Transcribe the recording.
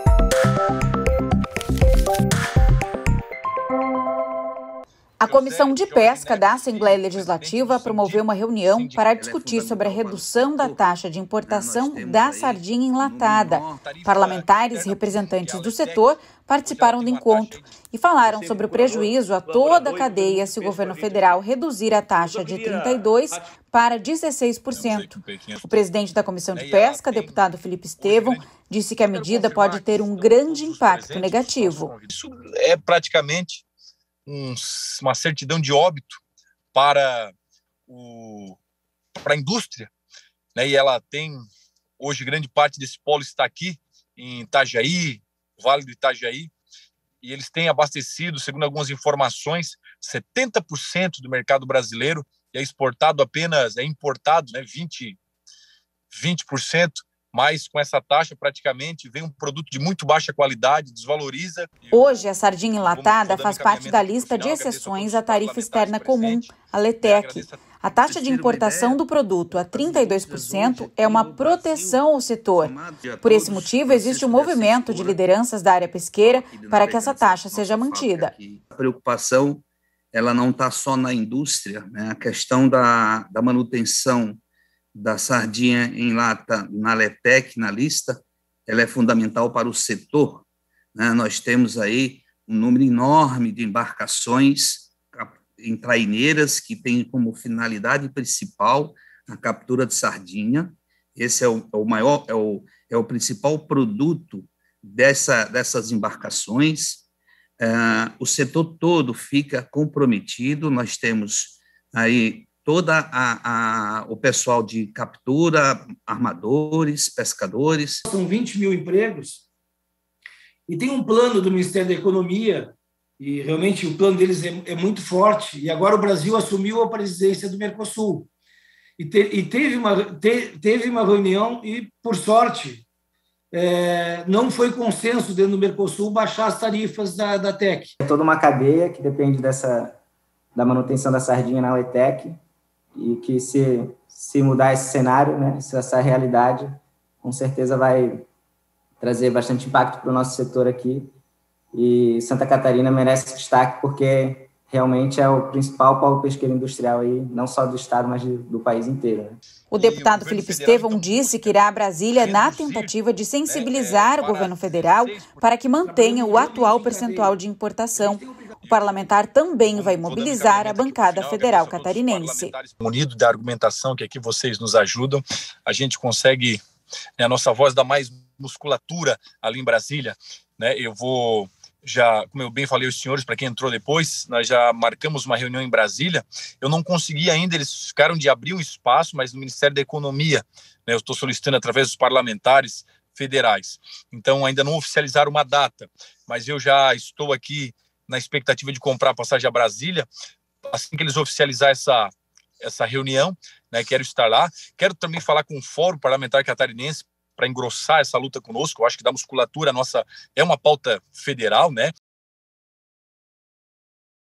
A Comissão de Pesca da Assembleia Legislativa promoveu uma reunião para discutir sobre a redução da taxa de importação da sardinha enlatada. Parlamentares e representantes do setor participaram do encontro e falaram sobre o prejuízo a toda a cadeia se o governo federal reduzir a taxa de 32% para 16%. O presidente da Comissão de Pesca, deputado Felipe Estevão, disse que a medida pode ter um grande impacto negativo. Isso é praticamente um, uma certidão de óbito para, o, para a indústria, né? e ela tem, hoje, grande parte desse polo está aqui, em Itajaí, Vale do Itajaí, e eles têm abastecido, segundo algumas informações, 70% do mercado brasileiro e é exportado apenas, é importado, né, 20, 20% mas com essa taxa praticamente vem um produto de muito baixa qualidade, desvaloriza. Hoje, a sardinha enlatada faz parte da lista de exceções à tarifa externa comum, a LETEC. A taxa de importação do produto a 32% é uma proteção ao setor. Por esse motivo, existe um movimento de lideranças da área pesqueira para que essa taxa seja mantida. A preocupação ela não está só na indústria, né? a questão da, da manutenção da sardinha em lata na LETEC, na lista, ela é fundamental para o setor. Né? Nós temos aí um número enorme de embarcações em traineiras que têm como finalidade principal a captura de sardinha. Esse é o, é o maior, é o, é o principal produto dessa, dessas embarcações. É, o setor todo fica comprometido. Nós temos aí toda a, a, o pessoal de captura, armadores, pescadores. São 20 mil empregos e tem um plano do Ministério da Economia e realmente o plano deles é, é muito forte e agora o Brasil assumiu a presidência do Mercosul e, te, e teve uma te, teve uma reunião e por sorte é, não foi consenso dentro do Mercosul baixar as tarifas da, da TEC. É toda uma cadeia que depende dessa da manutenção da sardinha na LETEC e que se, se mudar esse cenário, né, essa realidade, com certeza vai trazer bastante impacto para o nosso setor aqui. E Santa Catarina merece destaque porque realmente é o principal polo pesqueiro industrial aí, não só do estado, mas do país inteiro. Né? O deputado Felipe Estevão disse que irá a Brasília na tentativa de sensibilizar o governo federal para que mantenha o atual percentual de importação. O parlamentar também vai mobilizar a bancada federal catarinense. Unido da argumentação que aqui vocês nos ajudam, a gente consegue, né, a nossa voz dá mais musculatura ali em Brasília. Né? Eu vou já, como eu bem falei aos senhores, para quem entrou depois, nós já marcamos uma reunião em Brasília. Eu não consegui ainda, eles ficaram de abrir um espaço, mas no Ministério da Economia, né, eu estou solicitando através dos parlamentares federais. Então, ainda não oficializaram uma data, mas eu já estou aqui na expectativa de comprar a passagem a Brasília. Assim que eles oficializar essa, essa reunião, né, quero estar lá. Quero também falar com o Fórum Parlamentar Catarinense para engrossar essa luta conosco. Eu acho que da musculatura nossa é uma pauta federal, né?